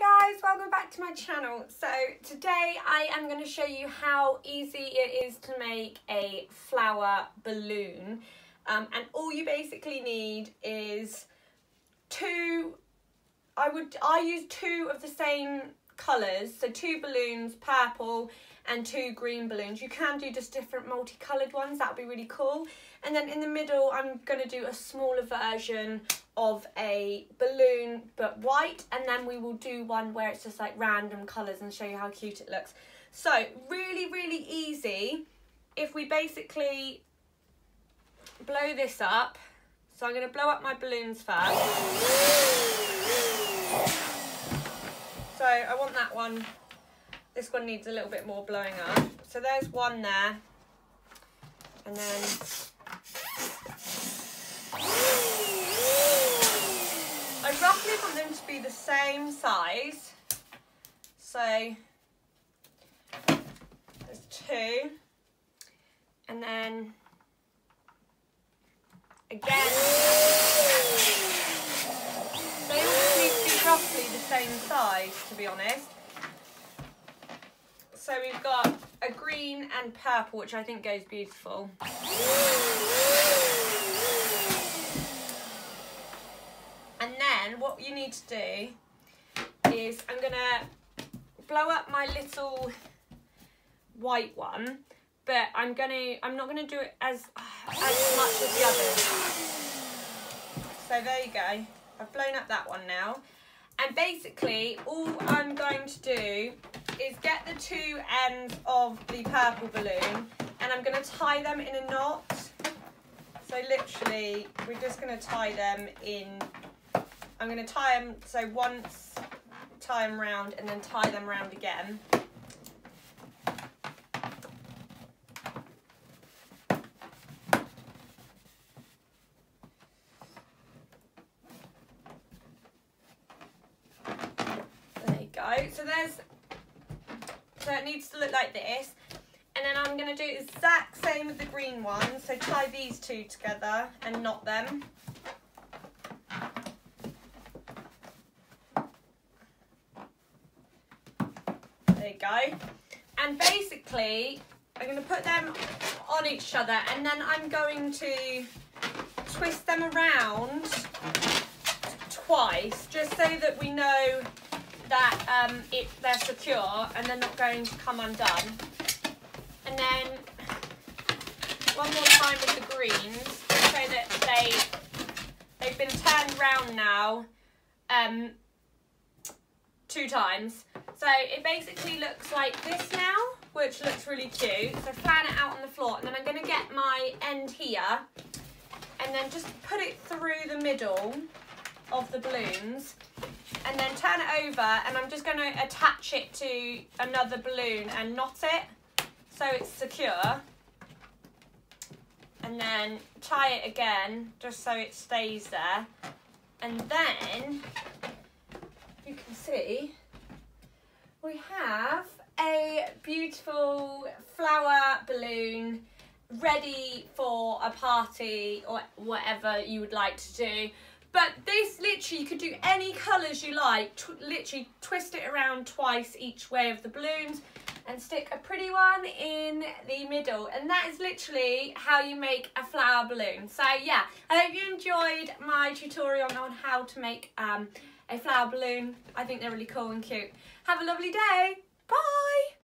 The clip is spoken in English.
Guys, welcome back to my channel. So today I am going to show you how easy it is to make a flower balloon. Um, and all you basically need is two, I would, I use two of the same colours. So two balloons, purple and two green balloons. You can do just different multicoloured ones, that would be really cool. And then in the middle, I'm going to do a smaller version of a balloon, but white. And then we will do one where it's just like random colours and show you how cute it looks. So really, really easy. If we basically blow this up. So I'm going to blow up my balloons first. So I want that one this one needs a little bit more blowing up. So there's one there. And then I roughly want them to be the same size. So there's two. And then again, same size to be honest. So we've got a green and purple, which I think goes beautiful. And then what you need to do is I'm gonna blow up my little white one, but I'm gonna I'm not gonna do it as as much as the others. So there you go. I've blown up that one now. And basically all I'm going to do is get the two ends of the purple balloon and I'm going to tie them in a knot. So literally, we're just going to tie them in, I'm going to tie them, so once, tie them round and then tie them round again. There you go. So there's so it needs to look like this. And then I'm going to do the exact same with the green one. So tie these two together and knot them. There you go. And basically, I'm going to put them on each other and then I'm going to twist them around twice just so that we know that um, it, they're secure and they're not going to come undone. And then one more time with the greens so that they, they've been turned round now um, two times. So it basically looks like this now, which looks really cute. So fan it out on the floor and then I'm going to get my end here and then just put it through the middle of the balloons and then turn it over and I'm just going to attach it to another balloon and knot it so it's secure. And then tie it again just so it stays there. And then you can see we have a beautiful flower balloon ready for a party or whatever you would like to do but this literally, you could do any colours you like. Literally twist it around twice each way of the balloons and stick a pretty one in the middle. And that is literally how you make a flower balloon. So yeah, I hope you enjoyed my tutorial on how to make um, a flower balloon. I think they're really cool and cute. Have a lovely day. Bye.